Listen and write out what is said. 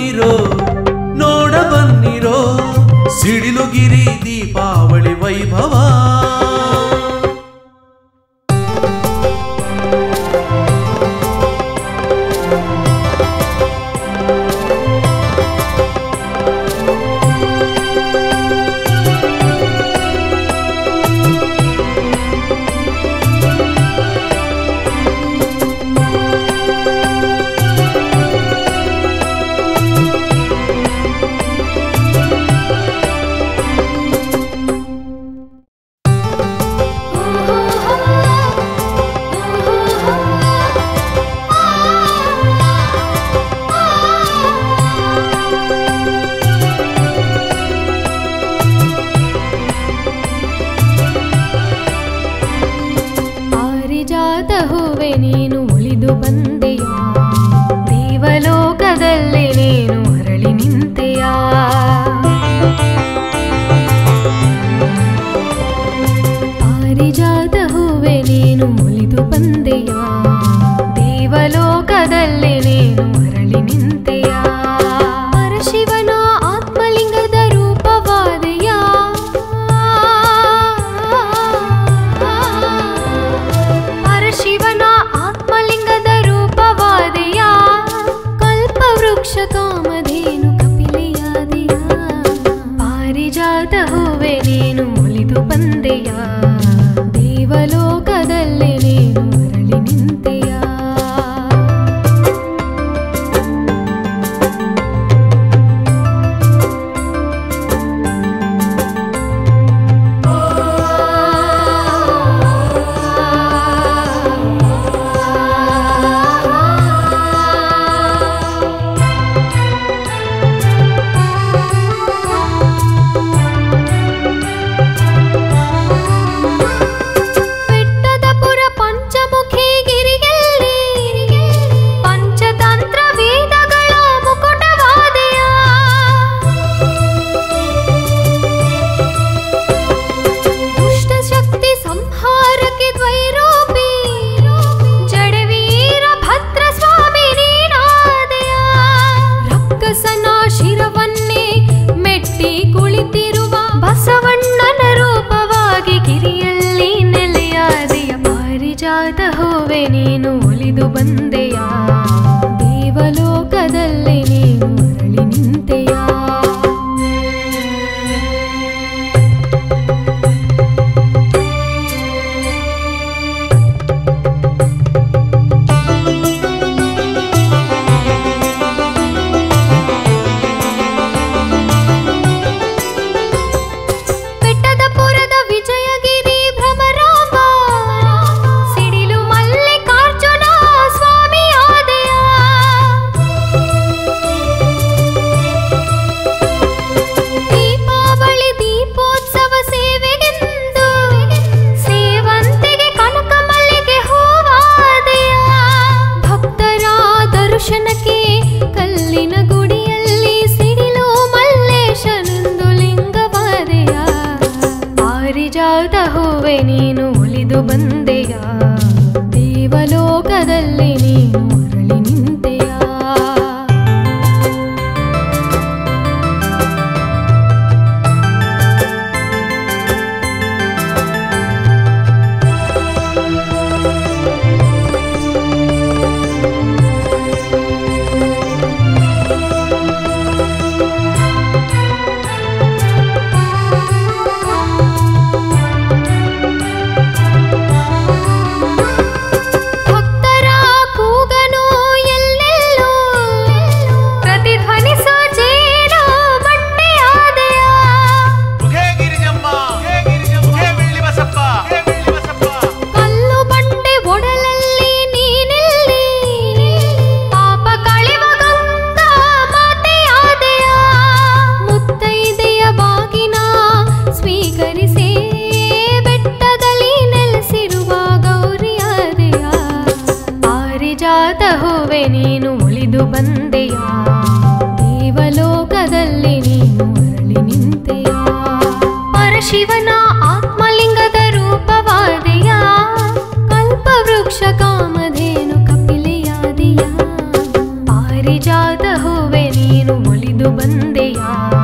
ಬನ್ನಿರೋ ನೋಡ ಬನ್ನಿರೋ ಸಿಡಿಲುಗಿರಿ ದೀಪಾವಳಿ ವೈಭವ ಹೂವೆ ನೀನು ಉಳಿದು ಬಂದೆಯ? ದೇವಲೋಕದಲ್ಲಿ ನೀನು ಅರಳಿ ನಿಂತೆಯ? ಪಾರಿಜಾತ ಹೂವೆ ನೀನು ಉಳಿದು ಬಂದೆಯ? ದೇವಲೋಕದಲ್ಲಿ ನೀನು ಅರಳಿ ನಿಂತೆಯ? ಬಂದೆಯ ನೀನು ಒಲಿದು ಬಂದೆಯ ನೀನು ಉಳಿದು ಬಂದೆಯ? ದೇವಲೋಕದಲ್ಲಿ ಪಾರಿಜಾತ ಹೂವೆ ನೀನು ಉಳಿದು ಬಂದೆಯ? ದೇವಲೋಕದಲ್ಲಿ ನೀನು ಅರಳಿ ನಿಂತೆಯ? ಪರಶಿವನ ಆತ್ಮಲಿಂಗದ ರೂಪವಾದೆಯ? ಕಲ್ಪವೃಕ್ಷ ಕಾಮಧೇನು ಕಪಿಲೆಯಾದೆಯ? ಪಾರಿಜಾತ ಹೂವೆ ನೀನು ಬಂದೆಯಾ?